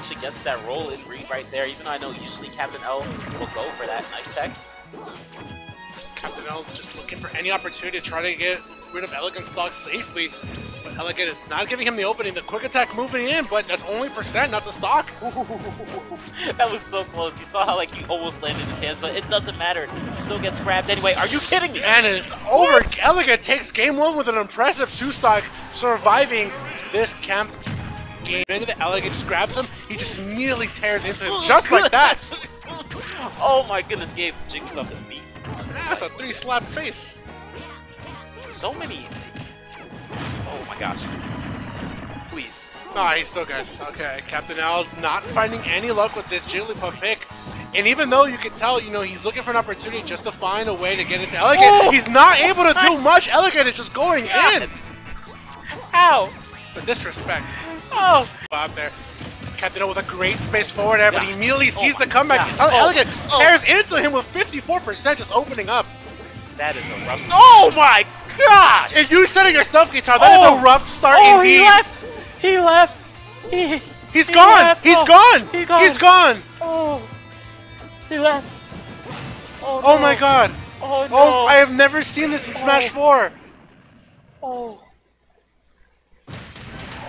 actually gets that roll in read right there, even though I know usually Captain L will go for that. Nice tech. Captain L just looking for any opportunity to try to get rid of Elegant stock safely. But Elegant is not giving him the opening. The quick attack moving in, but that's only percent, not the stock. that was so close. You saw how like he almost landed his hands, but it doesn't matter. He still gets grabbed anyway. Are you kidding me? And it's over. What? Elegant takes game one with an impressive two stock, surviving this camp game. Into the Elegant just grabs him. He just immediately tears into him, just like that. oh my goodness, gave Jigglypuff the beat. That's a three slap face. So many. Oh my gosh. Please. No, he's still good. Okay, Captain L not finding any luck with this Jigglypuff pick. And even though you can tell, you know, he's looking for an opportunity just to find a way to get into Elegant, oh! he's not able to do much. Elegant is just going God. in. How? The disrespect. Oh. Out there. Captain with a great space forward there, but he immediately oh sees oh the comeback. Oh, Elegant oh. tears into him with 54% just opening up. That is a rough Oh my gosh! And you said it yourself, Guitar. That oh. is a oh. rough start oh, indeed. he left! He left! He, He's he gone! Left. He's oh. gone! He gone! He's gone! Oh! He left! Oh, oh no. oh my god! Oh, oh no! Oh, I have never seen this in Smash 4! Oh.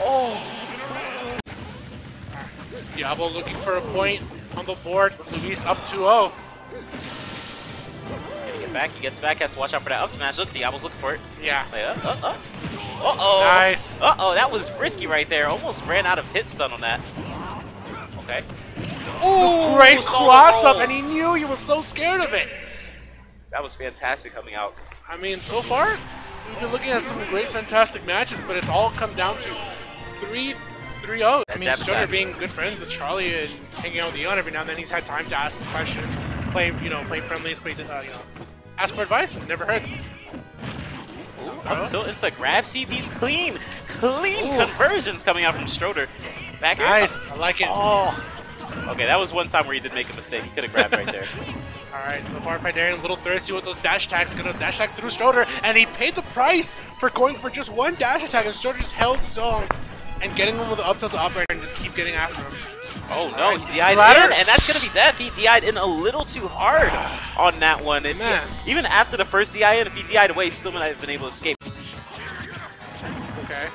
Oh. Diablo looking for a point on the board. Luis up 2-0. Get back, he gets back, has to watch out for that up smash. Look, Diablo's looking for it. Yeah. Wait, uh, uh, uh. Uh-oh. Nice. Uh-oh, that was risky right there. Almost ran out of hit stun on that. Okay. Ooh, great cross up, and he knew he was so scared of it. That was fantastic coming out. I mean, so far, we've been looking at some great, fantastic matches, but it's all come down to three 3-0. I mean, Stroder being good friends with Charlie and hanging out with Eon every now and then, he's had time to ask questions, play, you know, play friendly, play, uh, you know, ask for advice, and it never hurts. Ooh, I'm still inside grab. See these clean, clean Ooh. conversions coming out from Stroder. Back here. Nice. I like it. Oh. Okay, that was one time where he did make a mistake. He could have grabbed right there. Alright, so far Pandarian a little thirsty with those dash attacks. Gonna dash attack through Stroder, and he paid the price for going for just one dash attack, and Stroder just held strong and getting him with the up tilt air and just keep getting after him. Oh no, right, DI'd in, and that's gonna be death. He DI'd in a little too hard on that one. And Man. even after the first DI in, if he DI'd away, he still might have been able to escape. Okay.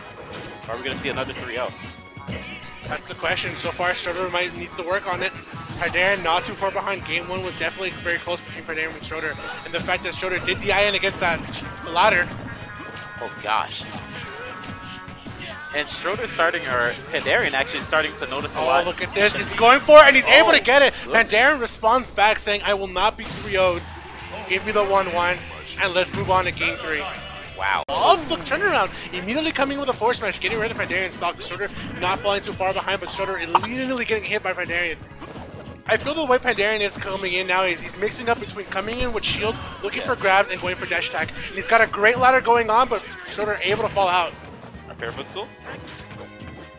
Are we gonna see another 3-0? That's the question. So far, Stroder might needs to work on it. Pandaren not too far behind. Game one was definitely very close between Pandaren and Stroder. And the fact that Stroder did DI in against that ladder. Oh gosh. And Stroder starting, or Pandarian actually starting to notice a oh, lot. look at this. He's going for it, and he's oh, able to oh, get it. Pandarian responds back saying, I will not be 3-0'd. Give me the 1-1, and let's move on to game three. Wow. Oh, look, turnaround. Immediately coming with a force smash, getting rid of Pandarian stock. Stroder not falling too far behind, but Stroder immediately getting hit by Pandarian. I feel the way Pandarian is coming in now is he's mixing up between coming in with shield, looking yeah. for grabs, and going for dash attack. And he's got a great ladder going on, but Stroder able to fall out. Fair footstool?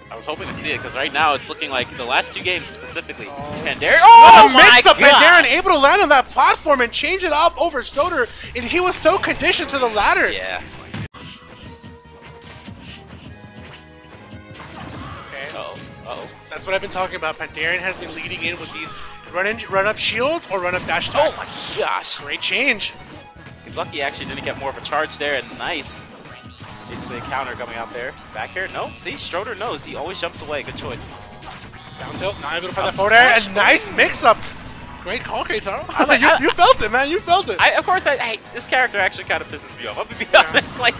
I was hoping to see it because right now it's looking like the last two games specifically. Oh, Pandaren. Oh, mix up Pandaren able to land on that platform and change it up over Stroder, and he was so conditioned to the ladder. Yeah. Okay. Uh oh. Uh oh. That's what I've been talking about. Pandaren has been leading in with these run in, run up shields or run up dash attack. Oh my gosh. Great change. He's lucky he actually didn't get more of a charge there, and nice. Basically a counter coming out there. Back here? No. See, Stroder knows. He always jumps away. Good choice. Down tilt, not able to find that forward air. A nice mix-up. Great call, Keitaro. I like, you, you, felt it, man. You felt it. I, of course, I, hey, this character actually kind of pisses me off. I'm going to be yeah. honest. Like,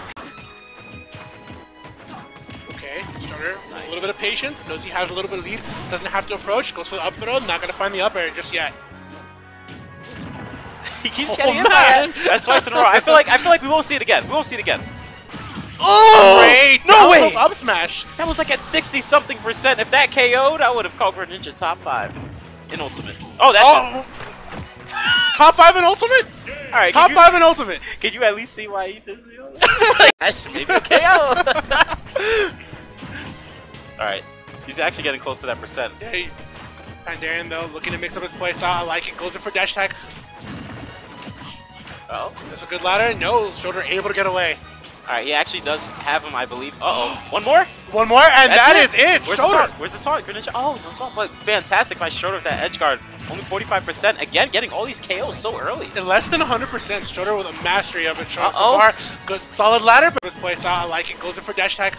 Okay, Stroder, nice. a little bit of patience. Knows he has a little bit of lead. Doesn't have to approach. Goes for the up throw. Not going to find the up air just yet. he keeps oh, getting in there. That's twice in a row. I feel like I feel like we won't see it again. We won't see it again. Oh! Great! No way! Up smash! That was like at 60 something percent. If that KO'd, I would have called for Ninja top 5 in Ultimate. Oh, that's oh. Top 5 in Ultimate? Alright. Top 5 in Ultimate. Can you at least see why he does Maybe a KO. Alright. He's actually getting close to that percent. Hey, Pandaren, though, looking to mix up his playstyle. I like it. Goes in for dash attack. Oh. Is this a good ladder? No. Stroder able to get away. Alright, he actually does have him, I believe. Uh-oh. One more? One more, and That's that it. is it. Where's Stroder. the taunt? Where's the taunt? Greninja. Oh, no taunt, but fantastic by Stroder with that edge guard. Only 45%. Again, getting all these KOs so early. In less than 100%, Stroder with a mastery of it. Showing so Uh-oh. far, good solid ladder, but this playstyle, I like it. Goes in for dash attack.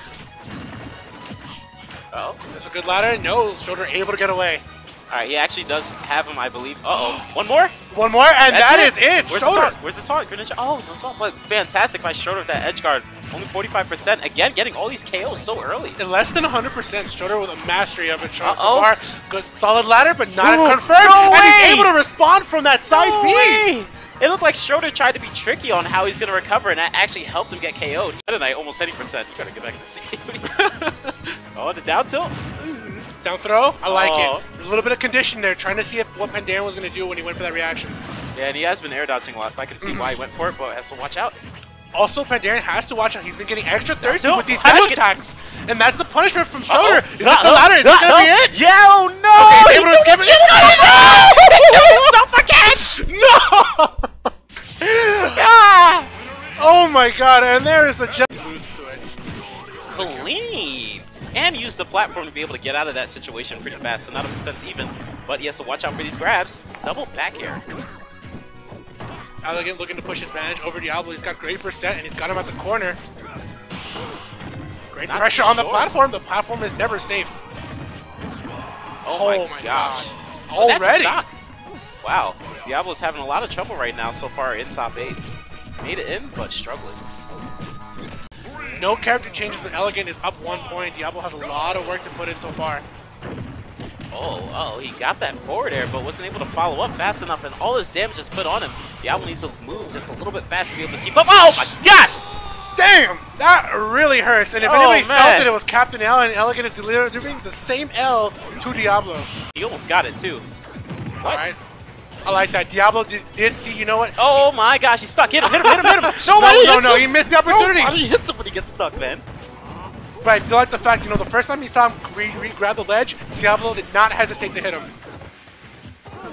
Uh-oh. Is this a good ladder? No, Stroder able to get away. Alright, he actually does have him, I believe. Uh-oh. One more? One more, and That's that it. is it. Where's the Stroder. taunt? Where's the taunt? Greninja. Oh, no taunt, but fantastic by Stroder with that edge guard. Only 45%. Again, getting all these KOs so early. In less than 100%, Stroder with a mastery of it. Showing so Uh-oh. far, good solid ladder, but not Ooh, confirmed. no and he's able to respond from that side No B. way! It looked like Stroder tried to be tricky on how he's going to recover, and that actually helped him get KO'd. Tonight, almost 80%. You gotta get back to C. oh, the down tilt? Down throw, I like Oh. it. There's a little bit of condition there, trying to see if what Pandaren was going to do when he went for that reaction. Yeah, and he has been air dodging a lot, so I can see why he went for it, but has to watch out. Also, Pandaren has to watch out. He's been getting extra thirsty No, with these dash attacks. And that's the punishment from. Stroder. Is this the ladder? Is this going to be it? Yeah, oh no! Okay, He he's able to threw escape his- it. No! Ah! Oh my god, and there is the just loses to it. Clean! And use the platform to be able to get out of that situation pretty fast, so not a percent's even. But he has to watch out for these grabs. Double back air. Elegant looking to push advantage over Diablo. He's got great percent, and he's got him at the corner. Great Not pressure on the platform. The platform is never safe. Oh, my, oh gosh. Oh, that's a Already? stock. Wow. Diablo's having a lot of trouble right now so far in top 8. Made it in, but struggling. No character changes, but Elegant is up one point. Diablo has a lot of work to put in so far. Oh, oh, he got that forward air, but wasn't able to follow up fast enough, and all his damage is put on him. Diablo needs to move just a little bit fast to be able to keep up. Oh my gosh! Damn! That really hurts. And if Oh, anybody felt man. it, it was Captain L, and Elegant is delivering the same L to Diablo. He almost got it too. What? Alright. I like that. Diablo did, did see, you know what? Oh my gosh, he's stuck. Hit him, hit him, hit him, hit him. no, no, no, he missed the opportunity. Nobody hits him when he gets stuck, man. But I do like the fact, you know, the first time he saw him re, re grab the ledge, Diablo did not hesitate to hit him.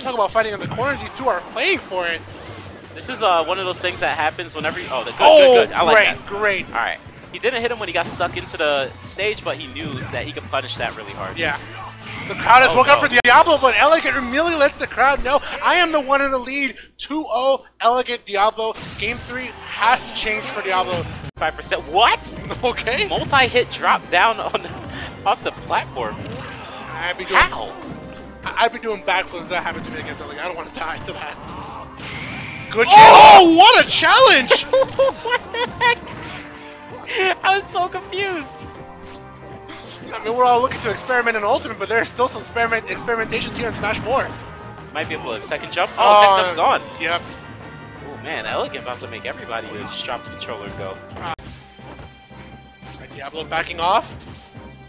Talk about fighting in the corner. These two are playing for it. This is uh, one of those things that happens whenever you... Oh, the good, oh, good, good. I like great, that. great. All right. He didn't hit him when he got stuck into the stage, but he knew that he could punish that really hard. Yeah. The crowd has Oh, woke up no. for Diablo, but Elegant immediately lets the crowd know I am the one in the lead. 2-0 Elegant Diablo. Game 3 has to change for Diablo. 5%. What? Okay? Multi-hit drop down on off the platform. I'd be doing, How? I'd be doing backflips that happened to me against Elegant. I don't want to die to that. Good oh! challenge. Oh, what a challenge! what the heck? I was so confused. I mean, we're all looking to experiment in Ultimate, but there's still some experiment experimentations here in Smash 4. Might be able to second jump. Oh, uh, second jump's gone. Yep. Oh man, Elegant about to make everybody just drop the controller and go. Right, Diablo backing off.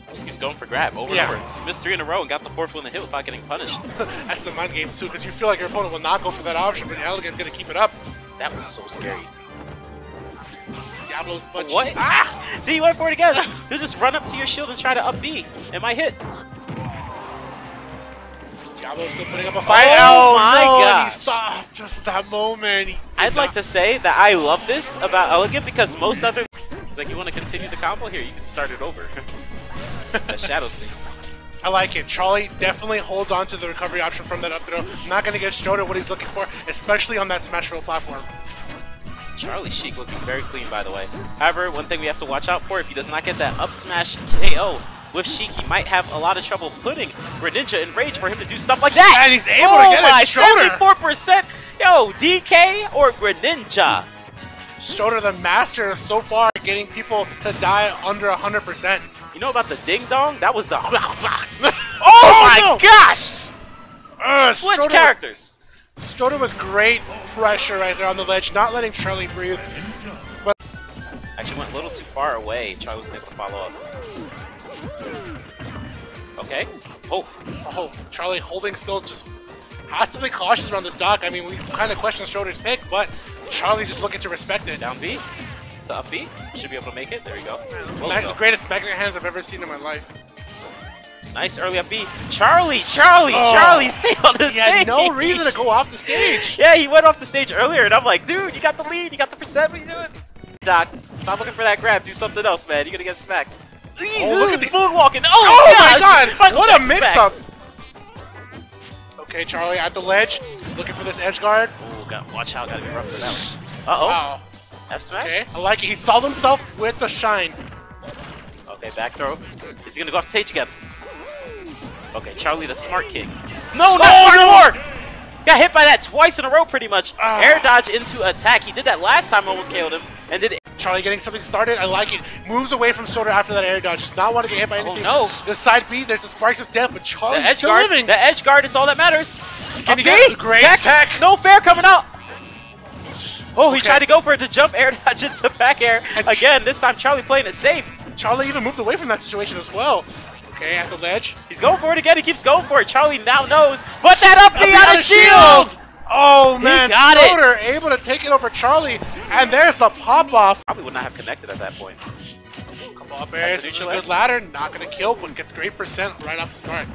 Just keeps going for grab over Yeah. and over. Missed three in a row and got the fourth one to hit without getting punished. That's the mind games too, because you feel like your opponent will not go for that option, but Elegant's gonna keep it up. That was so scary. Diablo's butt What? Ah! See, you went for it again. He'll just run up to your shield and try to up B. It might hit. Diablo's still putting up a fight. Oh my no, and he stopped just that moment. I'd like to say that I love this about Elegant because most other. It's like you want to continue the combo here, you can start it over. the Shadow Sting. I like it. Charlie definitely holds on to the recovery option from that up throw. Not gonna give Stroder what he's looking for, especially on that Smash Roll platform. Charlie Sheik looking very clean, by the way. However, one thing we have to watch out for, if he does not get that up smash KO with Sheik, he might have a lot of trouble putting Greninja in range for him to do stuff like that. And he's able oh to get my, it, Stroder. 74%. Yo, DK or Greninja? Stroder, the master so far, getting people to die under 100%. You know about the ding dong? That was the. oh, Oh, my no. gosh! Uh, Switch characters. Stroder with great pressure right there on the ledge, not letting Charlie breathe. But Actually went a little too far away. Charlie wasn't able to follow up. Okay. Oh, oh, Charlie holding still just has to be cautious around this dock. I mean, we kind of question Stroder's pick, but Charlie just looking to respect it. down B. To up B. Should be able to make it. There you go. Close Mag- though. the greatest magnet hands I've ever seen in my life. Nice early up B. Charlie, Charlie, Oh. Charlie, stay on the He stage. had no reason to go off the stage. Yeah, he went off the stage earlier, and I'm like, dude, you got the lead, you got the percent, what are you doing? Doc. Stop looking for that grab. Do something else, man. You're gonna get smacked. Oh, look at these- moonwalking. Oh, Oh my god! Michael What a Jackson's mix back. up! Okay, Charlie at the ledge, looking for this edge guard. Oh, got watch out. Gotta be rough for that one. Uh oh. Wow. F smash. Okay, I like it. He solved himself with the shine. Okay, back throw. Is he gonna go off the stage again? Okay, Charlie the smart king. No, Oh, not smart no! more! Got hit by that twice in a row, pretty much. Ah. Air dodge into attack. He did that last time, almost KO'd him, and did Charlie getting something started. I like it. Moves away from Stroder after that air dodge. Does not want to get hit by Oh, anything. no. The side B, there's the sparks of death, but the Charlie's edge still guard. living. The edge guard is all that matters. Can he get the great Tech. tech? No fair coming out. Oh, he Okay. tried to go for it to jump air dodge into back air. And- Again, this time Charlie playing it safe. Charlie even moved away from that situation as well. Okay, at the ledge. He's going for it again. He keeps going for it. Charlie now knows. Put that up Up on on a shield. Oh man, got it. Stroder able to take it over Charlie, and there's the pop off. Probably would not have connected at that point. Come on, Bears. a a good ladder. Not gonna kill, but gets great percent right off the start.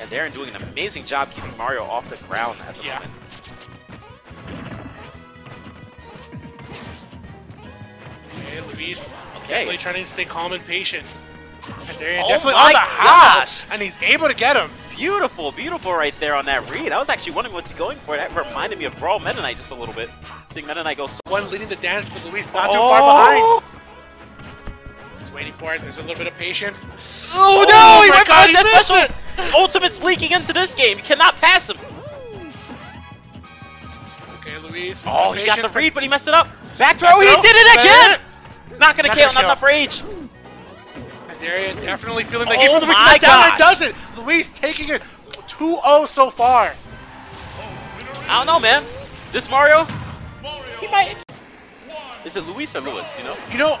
And they're doing an amazing job keeping Mario off the ground at the Yeah. moment. Okay, Luis. Okay. Definitely trying to stay calm and patient. And there, Oh definitely on the house, and he's able to get him. Beautiful, beautiful right there on that read. I was actually wondering what's he going for. That reminded me of Brawl Meta Knight just a little bit. Seeing Knight go so One leading the dance, but Luis not too Oh! far behind. He's waiting for it. There's a little bit of patience. Oh, Oh no! He oh my went God, for he missed special! Ultimate's leaking into this game. You cannot pass him. Okay, Luis. Oh, he got the read, but he messed it up. Back throw, he throw. did it again! Not gonna Not kill, gonna not enough rage. And Darian definitely feeling the Oh heat from Luis. Not down gosh. does it. Luis taking it 2-0 so far. I don't know, man. This Mario, he might. Is it Luis or Luis? Do you know? You know,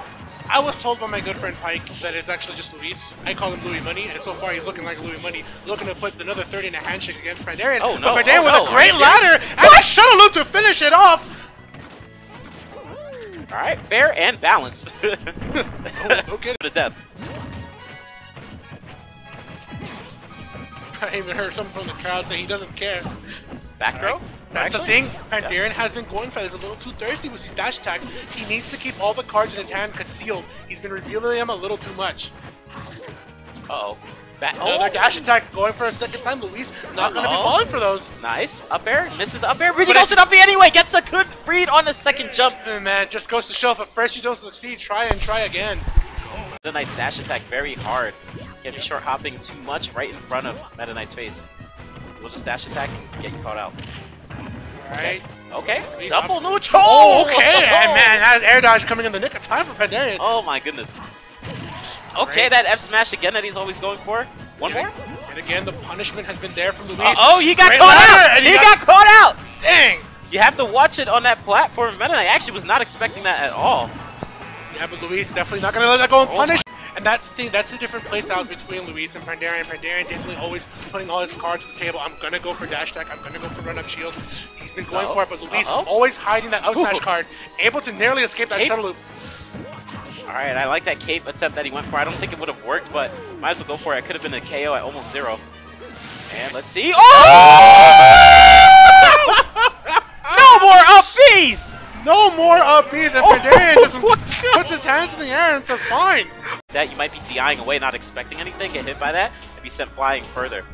I was told by my good friend Pike that it's actually just Luis. I call him Louis Money, and so far he's looking like Louis Money, looking to put another 30 in a handshake against Pandarian. Oh, no. But Pandarian Oh, with no. a great ladder and a shuttle loop to finish it off. All right, fair and balanced. Oh, okay. to death. I even heard someone from the crowd say he doesn't care. Back throw. That's Actually? the thing. Pandaren has been going for it. He's a little too thirsty with his dash attacks. He needs to keep all the cards in his hand concealed. He's been revealing them a little too much. Uh oh. Oh. Another Oh, dash attack going for a second time. Luis not going to be oh. falling for those. nice. Up air. Misses up air. Really But goes it- it up anyway. Gets a good read on the second jump. Man, just goes to show if at first you don't succeed, try and try again. Meta Knight's dash attack very hard. Can't be short hopping too much right in front of Meta Knight's face. We'll just dash attack and get you caught out. Alright. Okay. He's Double neutral. Oh, okay. And man, that air dodge coming in the nick of time for Pandaren. Oh my goodness. Okay, that F smash again that he's always going for. One more. And again, the punishment has been there from Luis. Uh oh, he got Great caught ladder, out. and He got caught out. Dang. You have to watch it on that platform. Meta Knight actually was not expecting that at all. Yeah, but Luis definitely not gonna let that go and Oh punish. And that's the thing. That's the different playstyles between Luis and Pandaren. Pandaren definitely always putting all his cards to the table. I'm gonna go for dash attack. I'm gonna go for run up shields. He's been going Uh-oh. for it, but Luis Uh-oh. always hiding that up smash Ooh. card, able to nearly escape that Cape? shuttle loop. All right, I like that cape attempt that he went for. I don't think it would have worked, but might as well go for it. It could have been a KO at almost zero. And let's see. Oh! no more up Bs! No more up Bs, and Oh, just puts his hands in the air and says, "Fine." That you might be DIing away, not expecting anything, get hit by that, and be sent flying further.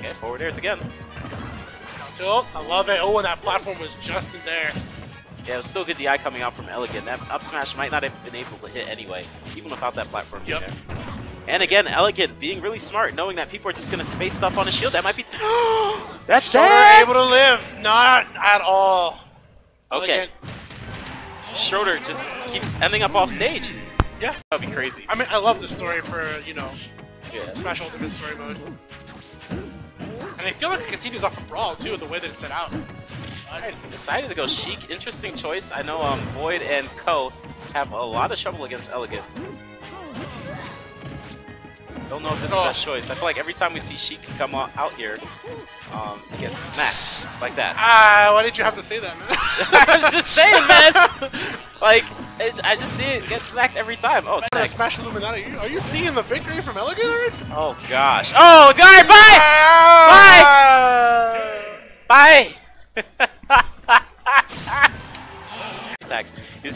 Okay, forward airs again. Tilt. I love it. Oh, and that platform was just in there. Yeah, it was still good DI coming out from Elegant. That up smash might not have been able to hit anyway, even without that platform being Yep. there. And again, Elegant being really smart, knowing that people are just going to space stuff on his shield. That might be... That's Stroder that! able to live. Not at all. Okay, Again, Stroder just keeps ending up off stage. yeah. That'd be crazy. I mean, I love the story for you know Yeah. Smash Ultimate story mode. And I feel like it continues off of Brawl too, the way that it's set out. I decided to go Sheik. Interesting choice. I know um, Void and Ko have a lot of trouble against Elegant. Don't know if this is the Oh. best choice. I feel like every time we see Sheik come out here, um, he gets smacked like that. Ah, why did you have to say that, man? I was just saying, man. Like, it's, I just see it get smacked every time. Oh, Man. Smash Illuminati, are you, are you seeing the victory from Elegant already? oh gosh. Oh, all right, bye, Ah! bye.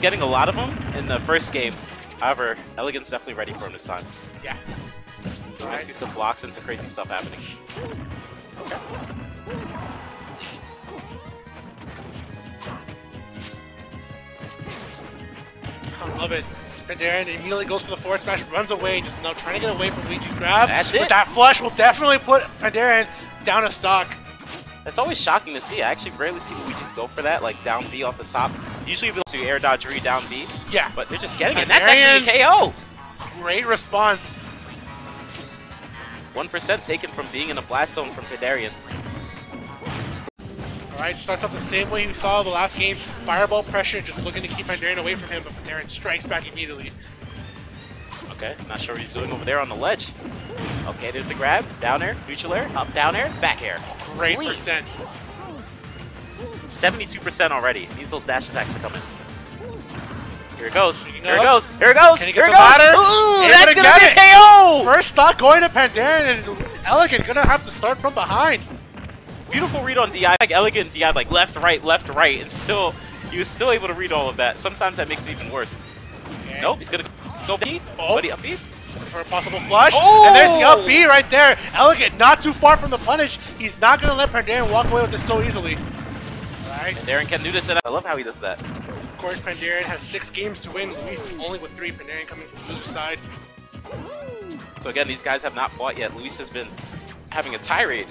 getting a lot of them in the first game. However, Elegant's definitely ready for him this time. Yeah. So we're gonna see some blocks and some crazy stuff happening. I love it. Pandaren immediately goes for the forward smash, runs away, just now trying to get away from Luigi's grab. That's it. But that flush will definitely put Pandaren down a stock. It's always shocking to see. I actually rarely see Luigi's go for that, like down B off the top. Usually we'll to air dodge re down B, Yeah, but they're just getting it. And That's actually a KO! great response. 1% taken from being in a blast zone from Pandarian. All right, starts off the same way we saw the last game. Fireball pressure, just looking to keep Pandaren away from him, but Pandaren strikes back immediately. Okay, not sure what he's doing over there on the ledge. Okay, there's a grab. Down air, neutral air, up down air, back air. Great Clean. percent. 72% already. Needs those dash attacks to come in. Here it goes. Here it goes. Here it goes. Can he Here get it the goes. ladder? Ooh, that's gonna be a KO. First stock going to Pandaren, and Elegant gonna have to start from behind. Beautiful read on DI. Like elegant DI, like left, right, left, right, and still he was still able to read all of that. Sometimes that makes it even worse. Okay. Nope, he's gonna go B. Oh. Buddy up east. For a possible flush. Oh! And there's the up B oh! right there. Elegant not too far from the punish. He's not gonna let Pandaren walk away with this so easily. Right. And Darren can do this, and I love how he does that. Of course, Pandaren has six games to win. Luis only with three. Pandaren coming from the other side. So again, these guys have not fought yet. Luis has been having a tirade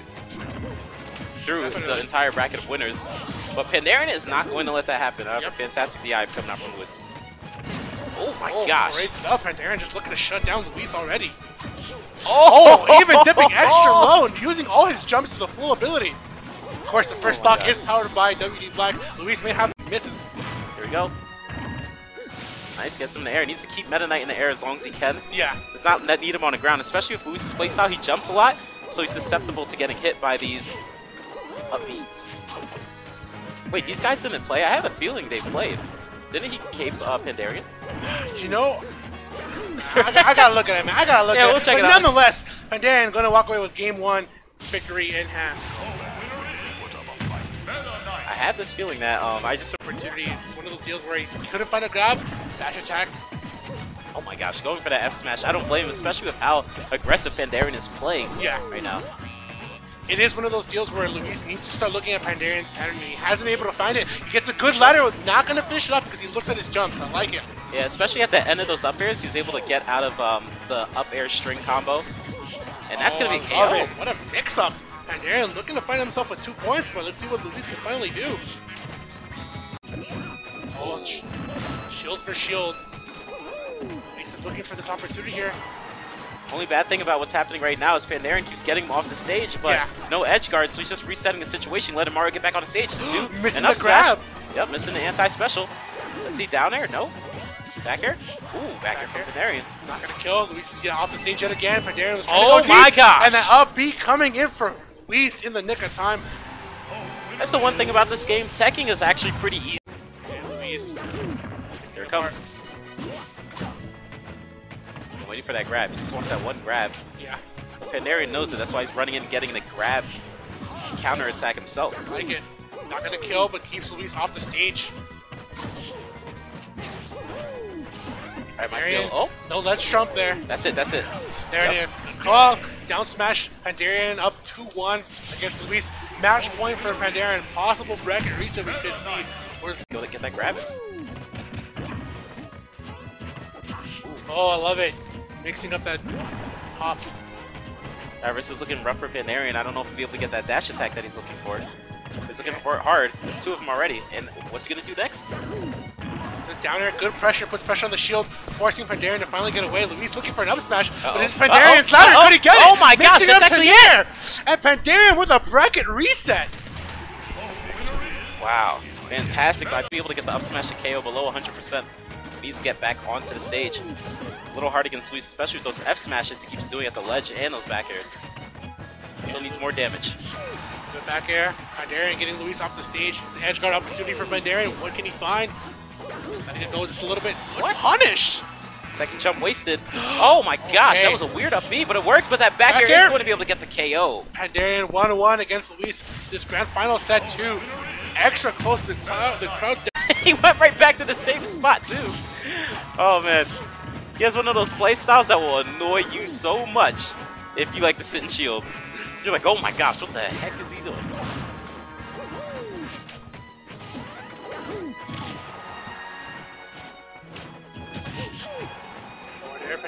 through the entire bracket of winners. But Pandaren is not going to let that happen. I have Yep. a fantastic DI coming out from Luis. Oh my Oh, gosh. Great stuff. Pandaren just looking to shut down Luis already. Oh, Oh, even dipping extra low and using all his jumps to the full ability. Of course, the first stock is powered by WD Black. Luis may have misses. Here we go. Nice, gets him in the air. He needs to keep Meta Knight in the air as long as he can. Yeah. It's not need him on the ground, especially with Luis's playstyle. He jumps a lot, so he's susceptible to getting hit by these up beats. Wait, these guys didn't play? I have a feeling they played. Didn't he cape uh, Pandarian? You know, I, got- I gotta look at it, man. I gotta look Yeah, at we'll it. check but it out. nonetheless, Pandaren gonna walk away with game one victory in hand. I have this feeling that um, I just... Opportunity. It's one of those deals where he couldn't find a grab, dash attack. Oh my gosh, going for that F smash. I don't blame him, especially with how aggressive Pandarian is playing Yeah. right now. It is one of those deals where Luis needs to start looking at Pandaren's pattern, and he hasn't been able to find it. He gets a good ladder, not gonna finish it up because he looks at his jumps. I like it. Yeah, especially at the end of those up airs, he's able to get out of um, the up air string combo. And that's Oh, going to be KO. What a mix-up. Pandaren looking to find himself with two points, but let's see what Luis can finally do. Oh, shield for shield. Luis is looking for this opportunity here. Only bad thing about what's happening right now is Pandaren keeps getting him off the stage, but Yeah. no edge guard, so he's just resetting the situation, letting Mario get back on the stage to do Missing an the smash. grab. Yep, missing the anti-special. Let's see, down air? No. Back air? Ooh, back, air from Pandarian. Not gonna kill. Luis is getting off the stage yet again. Pandaren was trying Oh to go deep. Oh my gosh. And that up B coming in for Luis in the nick of time. That's the one thing about this game. Teching is actually pretty easy. Luis. Here it comes. I'm waiting for that grab. He just wants that one grab. Yeah, Pandarian knows it. That's why he's running in and getting the grab counter attack himself. I like it. Not gonna kill, but keeps Luis off the stage. All right, my seal. Oh, no let's trump there. that's it. That's it. There it Yep. is. Good call. Down smash. Pandaren up 2-1 against Luis. Match point for Pandaren. Possible bracket reset we could see. Where's Go to get that grab. Oh, I love it. Mixing up that hop. Alright, this is looking rough for Pandarian. I don't know if he'll be able to get that dash attack that he's looking for. He's looking for it hard. There's two of them already. And what's he gonna do next? The down air, good pressure, puts pressure on the shield, forcing Pandaren to finally get away. Luis looking for an up smash, but Uh-oh. it's Pandarian's Uh-oh. ladder. Uh-oh. Could he get it? Oh my gosh, Mixing up actually air. And Pandaren with a bracket reset. Wow. Fantastic. I'd be able to get the up smash to KO below 100%. Needs to get back onto the stage. A little hard against Luis, especially with those F smashes he keeps doing at the ledge and those back airs. Still needs more damage. Good back air. Pandaren getting Luis off the stage. It's an edge guard opportunity for Pandaren. What can he find? I need to go just a little bit. What? Punish! Second jump wasted. Oh my gosh, Okay. that was a weird up B, but it worked. But that back, Back air, air. is going to be able to get the KO. Pandaren 1-1 against Luis. This grand final set two. Extra close. The crowd, the crowd he went right back to the same spot too. Oh man. He has one of those play styles that will annoy you so much if you like to sit and shield. So you're like, oh my gosh, what the heck is he doing?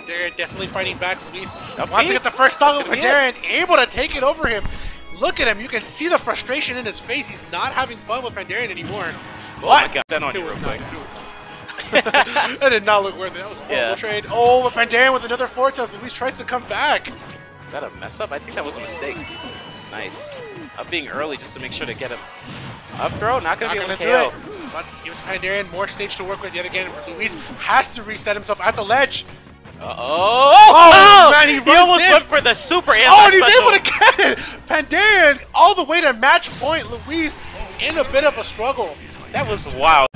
Pandaren definitely fighting back. Luis wants to get the first stop with This could be Pandaren, able to take it over him. Look at him. You can see the frustration in his face. He's not having fun with Pandaren anymore. Oh my god, that on It you real quick. It was not. that did not look worth it. That was a horrible Yeah. trade. Oh, but Pandaren with another Fortas. Luis tries to come back. Is that a mess up? I think that was a mistake. Nice. Up being early just to make sure to get him. Up throw, not gonna Not be able to KO. it. But gives Pandaren more stage to work with yet again. Luis has to reset himself at the ledge. Uh oh! Oh, man, he runs almost in. went for the super Oh, and he's able to get it! Pandaren all the way to match point. Luis in a bit of a struggle. That was wild.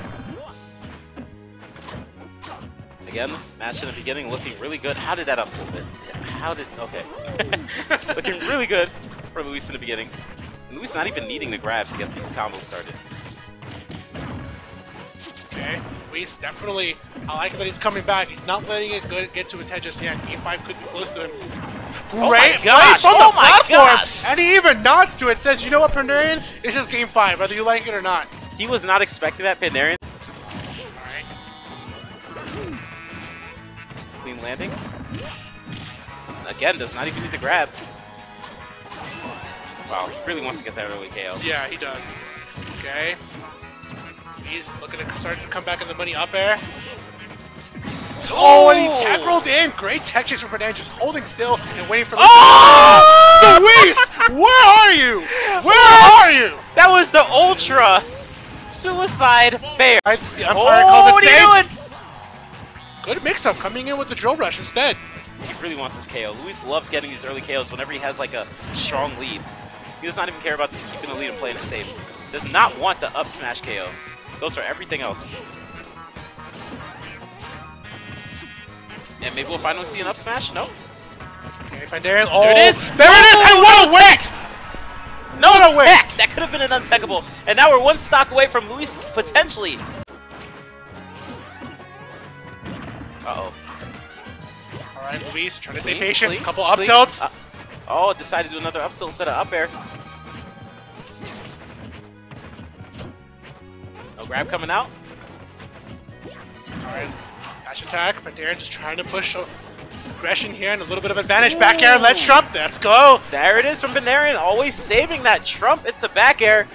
Again, match in the beginning looking really good. How did that up so bit? How did... Okay. looking really good for Luis in the beginning. And Luis not even needing the grabs to get these combos started. Okay, Luis definitely. I like that he's coming back. He's not letting it get to his head just yet. Game five could be close to him. Great Oh my Great gosh, play from oh the my platform, gosh. and he even nods to it. Says, "You know what, Pandaren? It's just game five, whether you like it or not." He was not expecting that Pandaren. All right. Clean landing. Again, does not even need to grab. Wow, he really wants to get that early KO. Yeah, he does. Okay. He's looking to start to come back in the money up air. Oh, oh and he Oh! tech rolled in. Great tech chase from Pandaren, just holding still and waiting for. The oh! Luis, where are you? Where are you? That was the Ultra Suicide Fair. I, the umpire Oh, calls it oh, what are safe. you doing? Good mix-up, coming in with the drill rush instead. He really wants this KO. Luis loves getting these early KOs whenever he has like a strong lead. He does not even care about just keeping the lead and playing it safe. Does not want the up smash KO. Goes for everything else. And maybe we'll finally see an up smash? No? Okay, Pandaren. Oh, There it is. There it is. And what a wait! No, What a That could have been an untechable. And now we're one stock away from Luis potentially. Uh-oh. All right, Luis, trying to stay patient. Couple up tilts. Uh, oh, decided to do another up tilt instead of up air. Grab coming out. All right, dash attack. Pandaren just trying to push aggression here and a little bit of advantage. Back air, let's trump. Let's go. There it is from Pandarian, always saving that trump. It's a back air.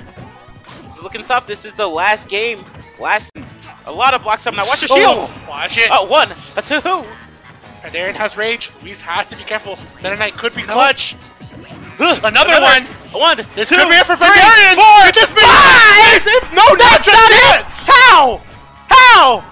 This is looking tough. This is the last game. Last, a lot of blocks up now. Watch your oh. shield. Oh, watch it. Oh, one, a two. Pandaren has rage. Luis has to be careful. Meta Knight could be clutch. Ugh, Another one. One, This two, could be it for three, Pandaren. four, Could this be five! No, not just not yet. How? How?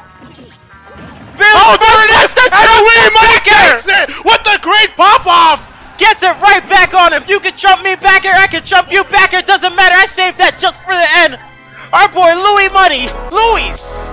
Billy Oh, there it is. the And trump Louis Mike back it with the great pop off. Gets it right back on him. You can jump me back here. I can jump you back here. Doesn't matter. I saved that just for the end. Our boy Louis Money. Louis.